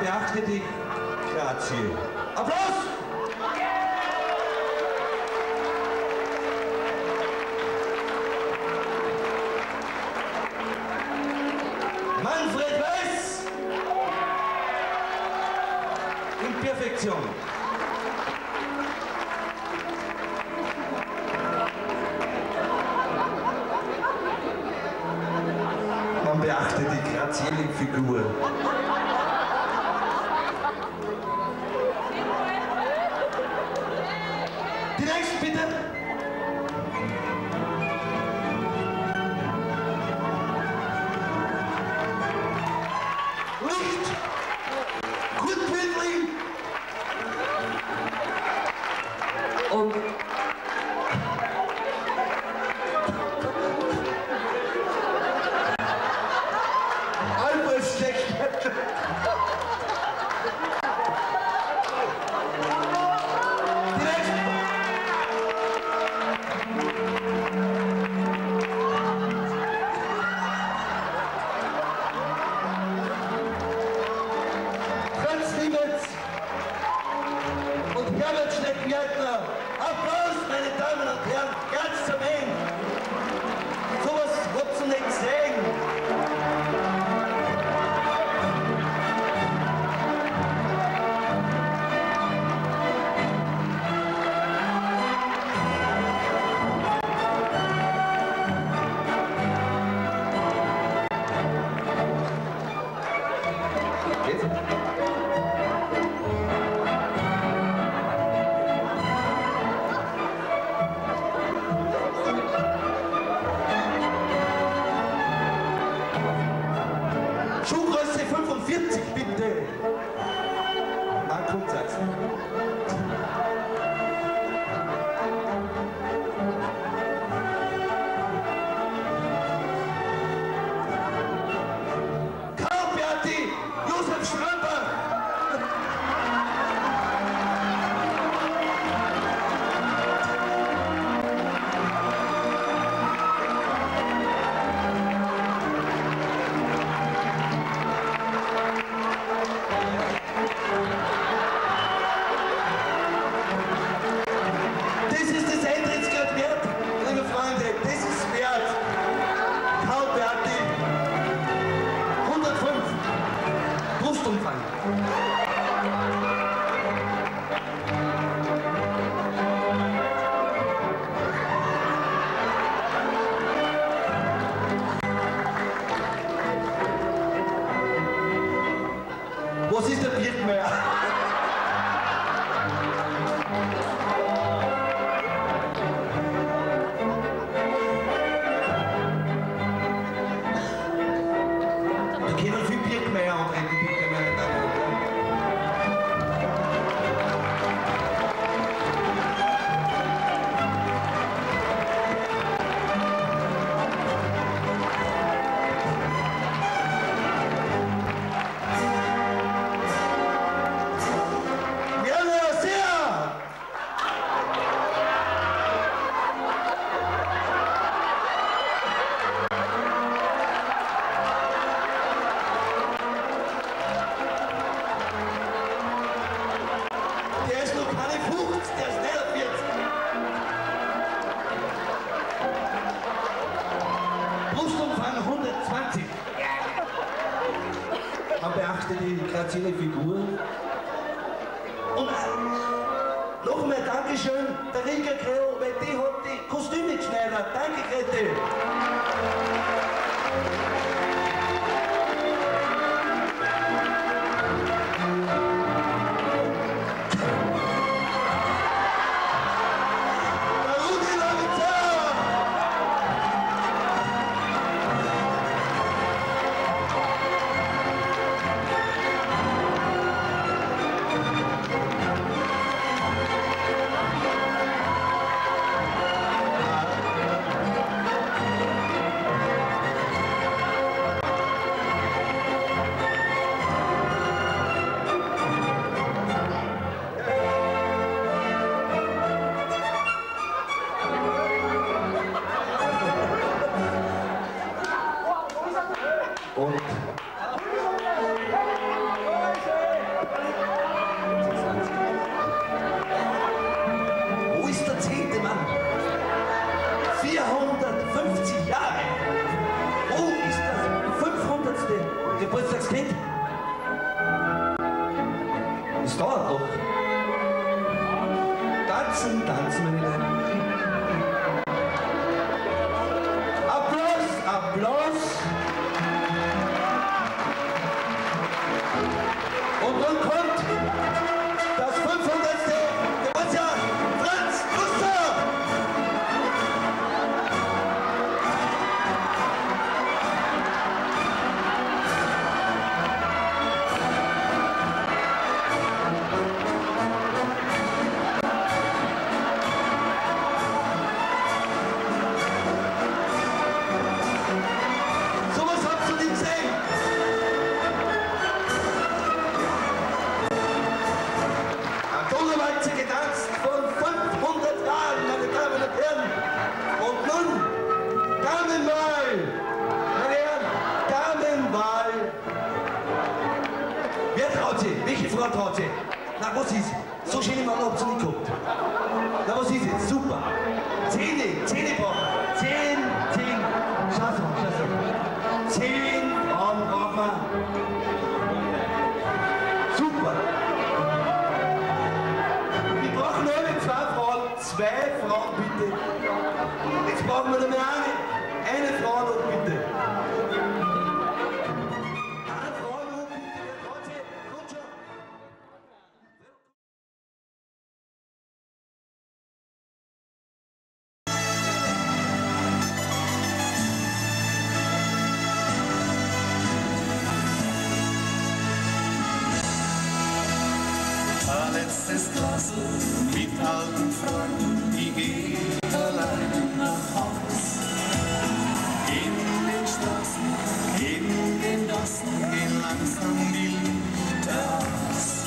beachte die Grazie. Applaus! Manfred Weiß! In Perfektion. Man beachte die grazielle Figur. Die jullie verplicht mij altijd. Die grazile Figur. Und noch einmal Dankeschön, der Rika Krell, weil die hat die Kostüme geschneidert. Danke, Grete. Das dauert doch. Tanzen, tanzen, meine Damen. Sich? Na, was ist? So schöne Mann habt ihr nicht gehabt. Na, was ist jetzt? Super. Zähne, Zähne brauchen wir. Zehn, zehn. Schau's mal, schau's mal. Zehn Frauen brauchen wir. Super. Wir brauchen eine zwei Frauen. Zwei Frauen bitte. Jetzt brauchen wir nur mehr eine. Eine Frau noch Letztes Glas mit alten Freunden, die geht allein nach Haus. In den Straßen, in den Gassen gehen langsam die Lichter aus.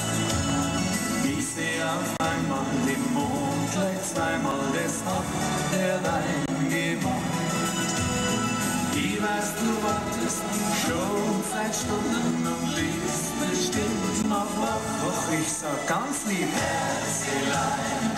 Ich sehe auf einmal den Mond gleich zweimal, das hat der Wein gemacht. Ich weiß, du wartest schon seit Stunden und liebst bestimmt wach. Doch ich sag ganz lieb, Herzelein,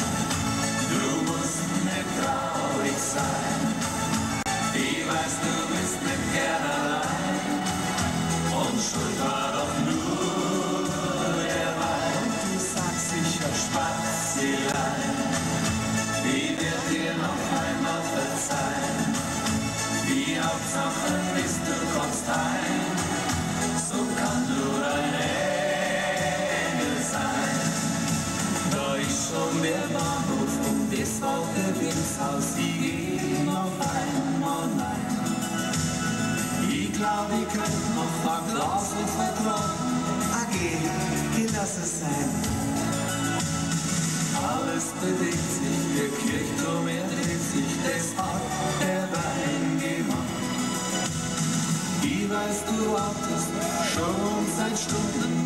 Ich könnt noch ein Glas vertragen, ah geh, geh, lass es sein. Alles bewegt sich, der Kirchturm er dreht sich, das hat der Wein gemacht. Ich weiß, du wartest schon seit Stunden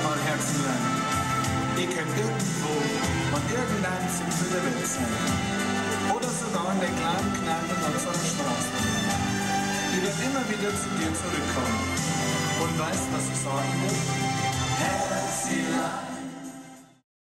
Schau mal, Herzlein, ihr könnt irgendwo und irgendein Zipfel der Welt sein. Oder sogar in der kleinen Kneipe in unserer Straße. Ich werde immer wieder zu dir zurückkommen. Und weißt, was ich sagen will? Herzlein.